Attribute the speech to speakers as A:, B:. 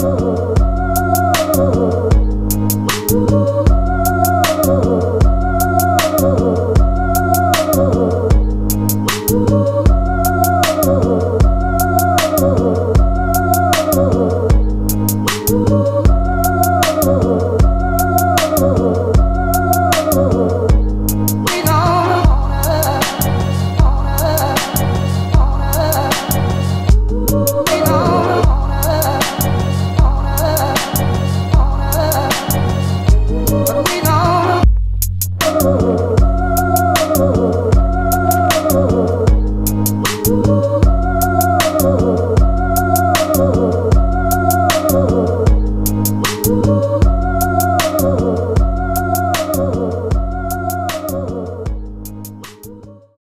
A: oh.